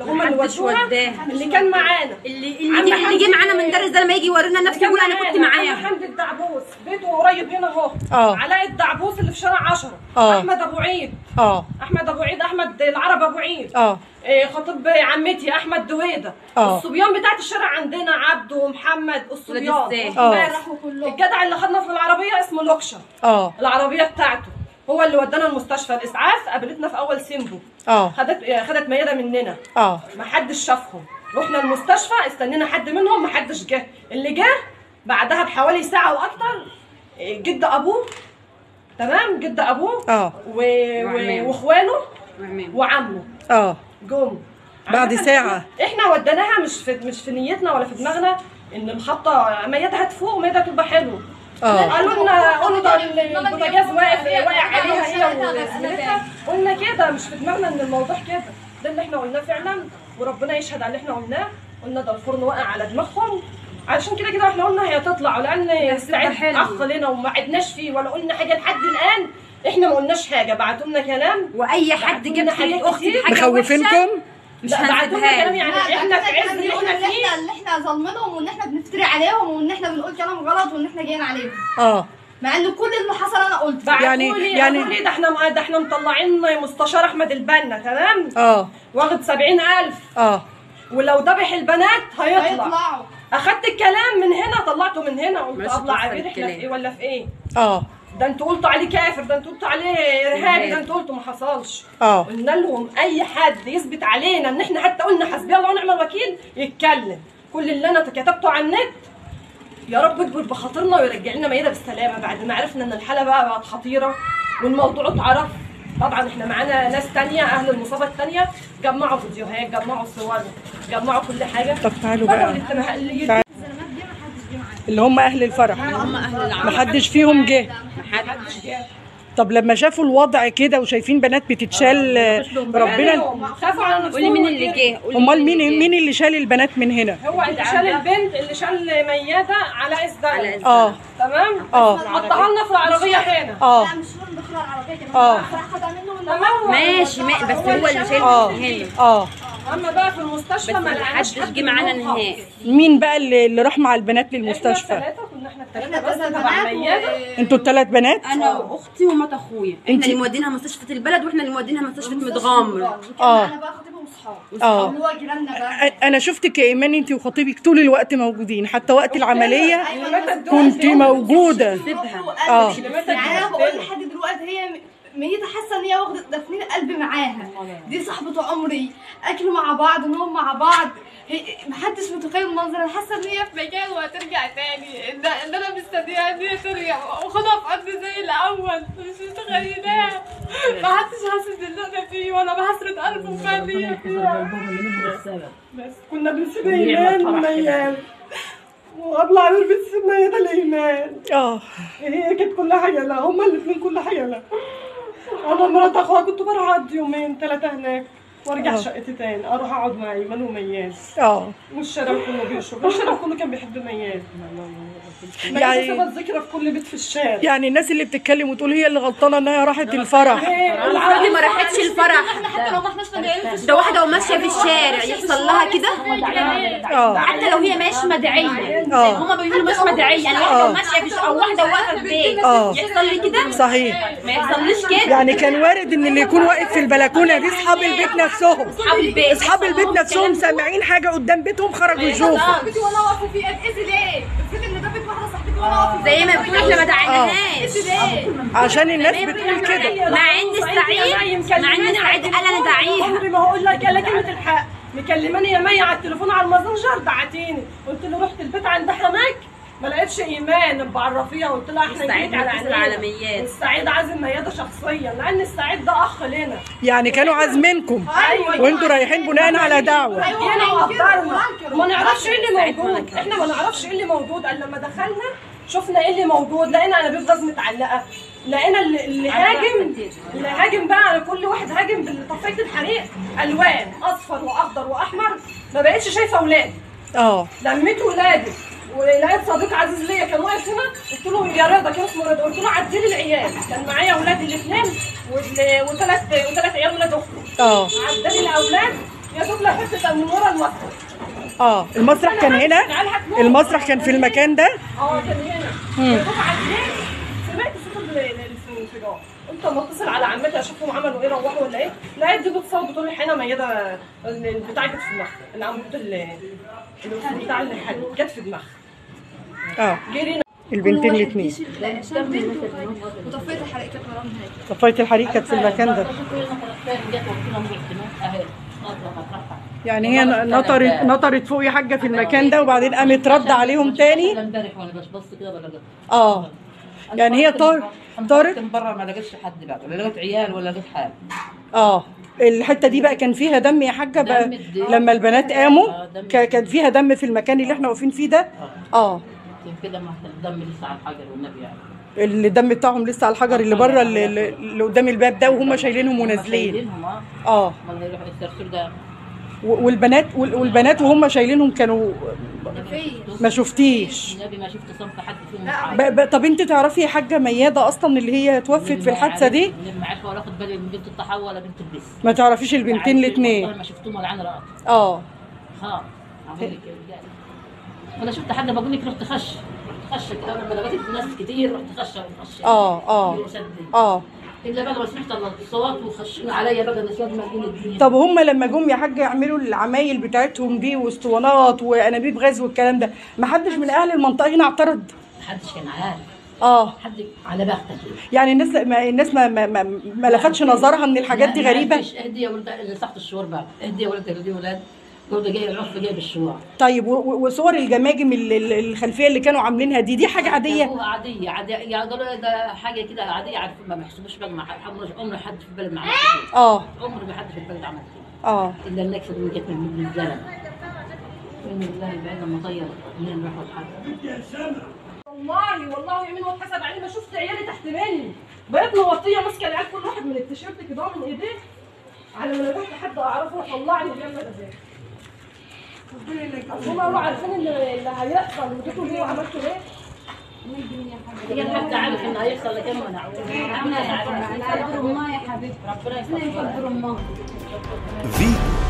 اللي هم اللي ودوها. اللي كان معانا. اللي اللي جه, اللي جه معانا من درس ده لما يجي يورينا نفسه يقول أنا كنت معاه حمد الدعبوس. بيته قريب هنا أهو. آه. علاء الدعبوس اللي في شارع 10 آه. أحمد أبو عيد. آه. أحمد أبو عيد أحمد العرب أبو عيد. آه. إيه، خطيب عمتي أحمد دويدة. آه. الصبيان بتاعت الشارع عندنا عبده ومحمد الصبيان. امبارح الجدع اللي خدنا في العربية اسمه لوكشا. آه. العربية بتاعته. هو اللي ودانا المستشفى. الإسعاف قابلتنا في أول سيمبو. آه. خدت خدت ميادة مننا. آه. ما حدش شافهم. رحنا المستشفى استنينا حد منهم ما حدش جه. اللي جه بعدها بحوالي ساعة وأكتر إيه، جد أبوه. تمام؟ جد أبوه آه. و... و... واخوانه. وعمه. آه. جم. بعد ساعة. إحنا وديناها مش في مش في نيتنا ولا في دماغنا إن المحطه ميادة هتفوق وميادة تبقى حلوة قالوا لنا ده البوتاجاز واقف واقع عليها هي وزميلتها قلنا كده مش في دماغنا إن الموضوع كده ده اللي إحنا قلناه فعلا وربنا يشهد على اللي إحنا قلناه. قلنا ده الفرن واقع على دماغهم. علشان كده كده إحنا قلنا هي تطلع لأن استعد حلو. اخ لنا وما عدناش فيه ولا قلنا حاجة لحد الآن. إحنا ما قلناش حاجة بعتوا لنا كلام. وأي حد جاب سيره حاجات أختي وحشه مخوفينكم؟ مش كلام هنسيبها يعني. إحنا في عز اللي إحنا ان إحنا فيه. اللي إحنا ظالمينهم وإن إحنا بنفتري عليهم وإن إحنا بنقول كلام غلط وإن إحنا جايين عليهم. آه. مع إن كل اللي حصل أنا قلت يعني- يعني- لي ده إحنا ده إحنا مطلعين مستشار أحمد البنا تمام؟ آه. واخد سبعين ألف. آه. ولو ذبح البنات هيطلع. هيطلعوا. أخدت الكلام من هنا طلعته من هنا قلت توصل عبير إحنا في. إيه ولا في إيه؟ آه. ده أنتوا قلتوا عليه كافر ده أنتوا قلتوا عليه إرهابي ده أنتوا قلتوا ما حصلش. آه. قلنا لهم أي حد يثبت علينا إن إحنا حتى قلنا حسبي الله ونعم الوكيل يتكلم. كل اللي أنا كتبته على النت يا رب اكبر بخاطرنا ويرجع لنا ميادة بالسلامة بعد ما عرفنا إن الحالة بقى بقت خطيرة والموضوع اتعرف. طبعا إحنا معانا ناس تانية أهل المصابة التانية جمعوا فيديوهات جمعوا صور جمعوا كل حاجة. طب تعالوا بقى. اللي. اللي هم أهل الفرح. هم أهل العرب. محدش فيهم جه. محدش طب لما شافوا الوضع كده وشايفين بنات بتتشال ربنا خافوا على نفسهم. قولي مين اللي جه؟ قولي أمال اللي مين جه. مين اللي شال البنات من هنا؟ هو اللي شال البنت اللي شال ميادة على إزدان. آه. تمام؟ آه. حطها لنا في العربية هنا. آه. لا مش العربية كمان آه. تمام. ماشي ما بس هو اللي شايل آه. من هنا آه. أما بقى في المستشفى ما لقيناش محدش جه معانا نهائي. مين بقى اللي, اللي راح مع البنات إحنا للمستشفى الثلاثة كنا إحنا الثلاثة إحنا بس تبع أنتوا الثلاث بنات؟ أنا وأختي ومات أخويا. إحنا اللي مودينها مستشفى البلد وإحنا اللي مودينها مستشفى متغمر آه آه. أنا بقى خطيبهم صحاب آه. اللي هو جيراننا بقى. أنا شفتك يا ايمان انت وخطيبك طول الوقت موجودين. حتى وقت العملية أيوه بس كنت موجودة. آه. يعني أنا بقول لحد دلوقتي هي ميتة حاسة إن هي واخده دافنين قلبي معاها. دي صاحبة عمري. أكل مع بعض نوم مع بعض. هي محدش متخيل المنظر أنا حاسة إن هي في مكان وهترجع تاني. ان إن أنا مستنياها إن هي ترجع. واخدها في حضني زي الأول. مش متخيلاها محدش حاسس باللي أنا فيه ولا بحسرة قلبه ليا فيها. بس كنا بنسيب ايمان ميادة وقبل عبير بتسيب ميادة لايمان آه. هي كانت كل حاجة لا هما الاثنين كل حاجة لا أنا مرات اخوها كنت بروح اقعد يومين ثلاثة هناك وارجع آه. شقتي تاني. أروح أقعد مع ايمان ومياز آه. والشارع كله بيشرب الشارع كله كان بيحب مياز يعني- يعني سبب ذكرى في كل بيت في الشارع. يعني الناس اللي بتتكلم وتقول هي اللي غلطانة إنها راحت الفرح. إيه، العربي دي ما راحتش الفرح. حتى لو ما احناش في ده واحدة وماشية في الشارع. يحصل لها كده؟ آه. حتى لو هي ماشية مدعية. آه. هما بيقولوا مش مدعية. يعني واحدة آه. وماشية في أو واحدة واقفة في البيت. آه. يحصل لي كده؟ صحيح. ما يحصليش كده؟ يعني كان وارد إن اللي يكون واقف في البلكونة دي أصحاب البيت نفسهم. أصحاب البيت أصحاب البيت نفسهم. سامعين حاجة قدام بيتهم خرجوا يشوفوا. صاحبتي وأنا واقفة فيه. اتاذي ليه؟ افرض إن ده بيت واحدة صاحبتي وأنا واقفة زي ما بتقول. إحنا ما دعيناهاش؟ عشان الناس بتقول كده. مع إن سعيد مع إن سعيد قال أنا دعيها. عمري ما هقول لك إلا كلمة الحق. مكلماني يا مي على التليفون على الماسنجر دعتيني قلت له رحت البيت عند حماك؟ ما لقيتش إيمان بعرفيها قلت لها إحنا السعيد جيت على مياد. السعيد عازم ميادة شخصيا لأن السعيد ده أخ لنا. يعني كانوا عازمينكم. أيوه. وأنتوا رايحين بناء على دعوة. جينا وقدرنا وما نعرفش إيه اللي موجود. إحنا ما نعرفش إيه اللي موجود. الا لما دخلنا شفنا إيه اللي موجود. لقينا انابيب غاز متعلقة. لقينا اللي, اللي هاجم اللي هاجم بقى على كل واحد هاجم بطفايه الحريق. ألوان أصفر وأخضر وأحمر. ما بقتش شايفة أولاد. آه. لميت ولادي ولقيت صديق عزيز ليا كان واقف هنا قلت له يا رضا كان اسمه رضا قلت له عدي لي العيال. كان معايا اولادي الاثنين وثلاث وثلاث عيال ولاد أختي آه. عدى لي الأولاد يا دوب لحقت من ورا المسرح. آه. المسرح كان هنا؟ المسرح كان في المكان ده؟ آه كان هنا. يا دوب عديت سمعت صوت ال- ال- الانفجار. قلت أما اتصل على عمتي اشوفهم عملوا إيه روحوا ولا إيه. لقيت دي بتصوت بتقول لي حنا ميده ال- البتاع جت في دماغها. العمود ال- ال- بتاع الحل جت في دماغها. آه. البنتين الاثنين وطفيت الحريق كانت طفايه الحريق كانت في المكان ده. يعني هي نطرت نطرت فوق يا حاجة في المكان ده وبعدين قامت رد عليهم تاني. آه. يعني هي طار طارت من بره ما لقيتش حد بقى ولا لقيت عيال ولا لقيت حال آه. الحتة دي بقى كان فيها دم يا حاجة بقى. لما البنات قاموا. آه،. ك- كان فيها دم في المكان اللي إحنا واقفين فيه ده. آه. يمكن كده ما الدم لسه على الحجر والنبي يعني. اللي الدم بتاعهم لسه على الحجر اللي بره اللي, اللي قدام الباب ده وهم شايلينهم ونازلين. شايلينهم آه. آه. امال هيروحوا يسترسلوا ده؟ و- والبنات وال- والبنات وهم شايلينهم كانوا ما شفتيش. النبي ما شفت صنف حد فيهم ب... ب... طب انت تعرفي يا حاجة ميادة أصلا اللي هي توفت في الحادثة دي؟ ما عارفه ولا اخد بالي من بنت الطحاوه ولا بنت البس ما تعرفيش البنتين الاثنين ما شفتهم ولا عين رأت. آه. ها أنا شفت حد بقول لك رحت خش. رحت خش كده لما لقيت الناس كتير رحت خش خش. آه آه. آه. إلا بقى ما سمعت الا الصوت وخشوا عليا بقى النسوان مالين الدنيا طب هم لما جم يا حاجة يعملوا العمايل بتاعتهم دي واسطوانات وأنابيب غاز والكلام ده ما حدش من أهل المنطقة هنا اعترض؟ محدش كان عارف. آه. حد على بختك يعني الناس ما الناس ما ما, ما, ما لفتش نظرها إن الحاجات دي غريبة؟ اهدي يا ولد اللي تحت الشوار بقى. اهدي يا ولد اهدي يا ولد جاي العرف جاي بالشوار. طيب وصور الجماجم ال- ال- الخلفية اللي كانوا عاملينها دي دي حاجة عادية؟ هو عادية عادية. يا قالوا ده حاجة كده عادية عارف ما بيحسبوش بقى عمر عمر حد في البلد ما عملش كده آه. عمر ما حد في البلد عمل كده آه. إلا النكسة اللي جت من من الزلمة من الله البعيد لما طير من نروح الحرب والله والله يمين واتحسب عليه ما شفت عيالي تحت مني. بقيت موطيه ماسكه العيال كل واحد من التيشيرت كده من إيديه. على ما لقيت حد أعرفه طلعني اليوم ده إزاي هم قالوا عارفين إن اللي هيحصل. وجيتوا ليه وعملتوا ليه هي الحاج عارف إن هيحصل لكن ما نعرفش ربنا حبيبتي ربنا الله فيتو